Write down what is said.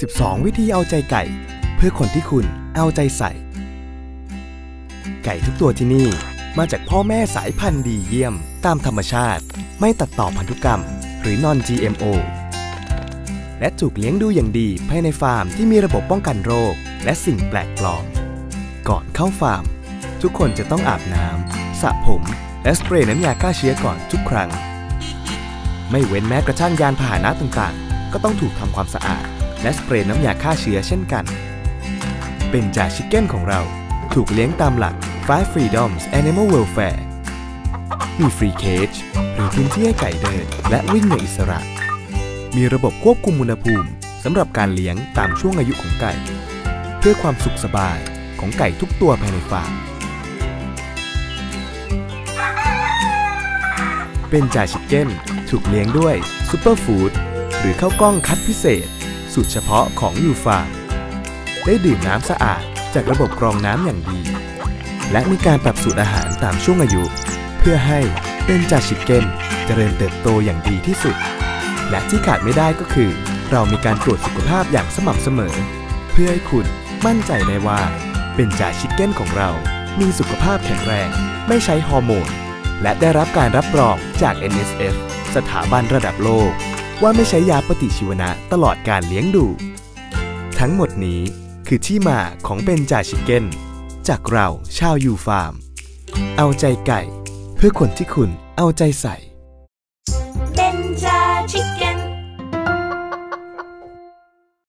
12 วิธีเอาใจไก่ เพื่อคนที่คุณเอาใจใส่ ไก่ทุกตัวที่นี่มาจากพ่อแม่สายพันธุ์ดีเยี่ยม ตามธรรมชาติ ไม่ตัดต่อพันธุกรรม หรือ non GMO และถูกเลี้ยงดูอย่างดีภายในฟาร์มที่มีระบบป้องกันโรค และสิ่งแปลกปลอม ก่อนเข้าฟาร์ม ทุกคนจะต้องอาบน้ำสระผม และสเปรย์น้ำยาฆ่าเชื้อก่อนทุกครั้ง ไม่เว้นแม้กระทั่งยานพาหนะต่างๆ ก็ต้องถูกทำความสะอาด และสเปรย์น้ำยาฆ่าเชื้อเช่นกัน เป็นจ่าชิคเก้นของเราถูกเลี้ยงตามหลัก Five Freedoms Animal Welfare มีฟรีเคจหรือพื้นที่ให้ไก่เดิน และวิ่งอย่างอิสระ มีระบบควบคุมอุณหภูมิสำหรับการเลี้ยงตามช่วงอายุของไก่ เพื่อความสุขสบายของไก่ทุกตัวภายในฟาร์มเป็นจ่าชิคเก้นถูกเลี้ยงด้วยซูเปอร์ฟู้ดหรือข้าวกล้องคัดพิเศษ สูตรเฉพาะของยูฟาได้ดื่มน้ำสะอาดจากระบบกรองน้ำอย่างดี และมีการปรับสูตรอาหารตามช่วงอายุ เพื่อให้เป็นจ่าชิคเก้นเจริญเติบโตอย่างดีที่สุด และที่ขาดไม่ได้ก็คือ เรามีการตรวจสุขภาพอย่างสม่ำเสมอ เพื่อให้คุณมั่นใจได้ว่า เป็นจ่าชิคเก้นของเรา มีสุขภาพแข็งแรง ไม่ใช้ฮอร์โมน และได้รับการรับรองจาก NSF สถาบันระดับโลก ว่าไม่ใช้ยาปฏิชีวนะตลอดการเลี้ยงดู ทั้งหมดนี้คือที่มาของเป็นจาชิเก้น จากเราชาวยูฟาร์ม เอาใจไก่ เพื่อคนที่คุณเอาใจใส่